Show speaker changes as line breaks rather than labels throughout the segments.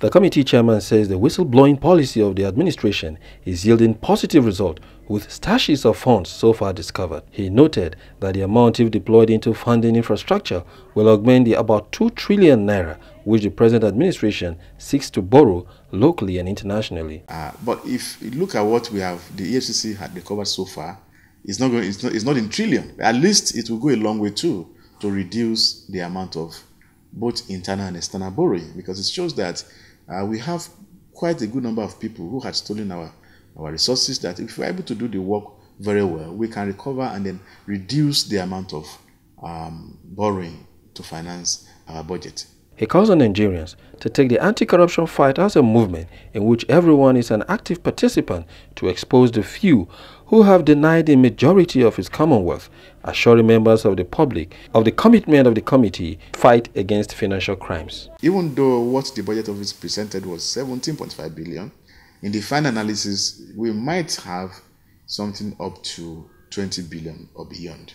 The committee chairman says the whistleblowing policy of the administration is yielding positive results with stashes of funds so far discovered. He noted that the amount if deployed into funding infrastructure will augment the about 2 trillion naira which the present administration seeks to borrow locally and internationally.
Uh, but if you look at what we have, the EFCC had recovered so far, it's not, going, it's, not, it's not in trillion. At least it will go a long way too to reduce the amount of both internal and external borrowing because it shows that uh, we have quite a good number of people who had stolen our, our resources that if we're able to do the work very well, we can recover and then reduce the amount of um, borrowing to finance our budget.
He calls on Nigerians to take the anti-corruption fight as a movement in which everyone is an active participant to expose the few who have denied the majority of his commonwealth, assuring members of the public of the commitment of the committee fight against financial crimes.
Even though what the budget office presented was 17.5 billion, in the final analysis, we might have something up to 20 billion or beyond.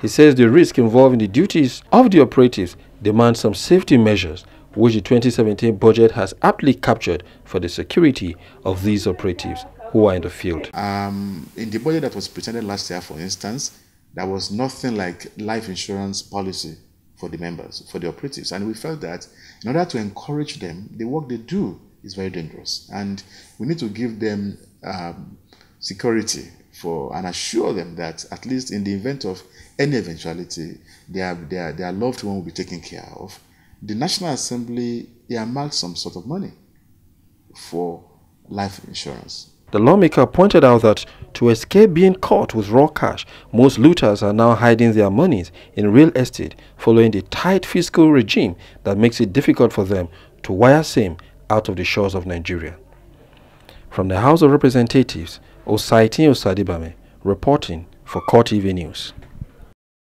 He says the risk involved in the duties of the operatives demands some safety measures which the 2017 budget has aptly captured for the security of these operatives who are in the field.
Um, in the budget that was presented last year, for instance, there was nothing like life insurance policy for the members, for the operatives. And we felt that in order to encourage them, the work they do is very dangerous. And we need to give them um, security for and assure them that at least in the event of any eventuality, their, their, their loved one will be taken care of. The National Assembly earmarked some sort of money for life insurance.
The lawmaker pointed out that to escape being caught with raw cash, most looters are now hiding their monies in real estate following the tight fiscal regime that makes it difficult for them to wire same out of the shores of Nigeria. From the House of Representatives, Osaitin Osadebamwen, reporting for Court TV News.